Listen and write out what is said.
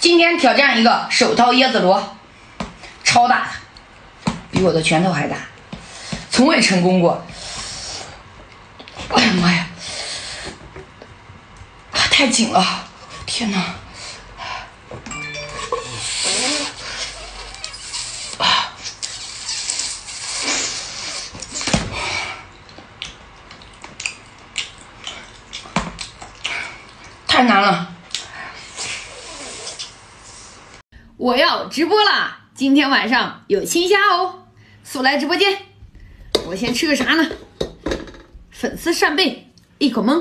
今天挑战一个手掏椰子螺，超大的，比我的拳头还大，从未成功过。哎呀妈呀，太紧了！天哪！太难了。我要直播啦！今天晚上有新虾哦，速来直播间。我先吃个啥呢？粉丝扇贝，一口闷。